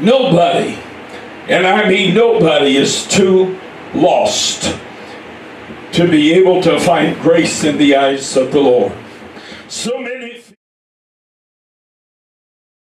Nobody, and I mean nobody, is too lost to be able to find grace in the eyes of the Lord. So many